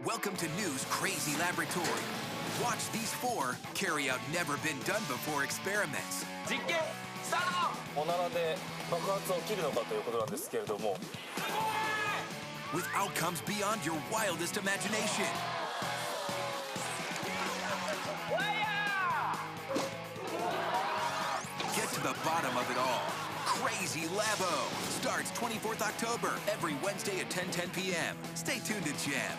Welcome to News Crazy Laboratory. Watch these four carry out never been done before experiments with outcomes beyond your wildest imagination. Get to the bottom of it all. Crazy Labo starts 24th October every Wednesday at 10pm Stay tuned to Gem.